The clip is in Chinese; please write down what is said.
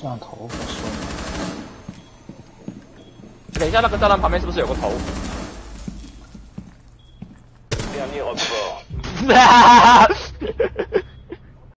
摄像头不是。等一下，那个栅栏旁边是不是有个头？哈哈哈哈哈！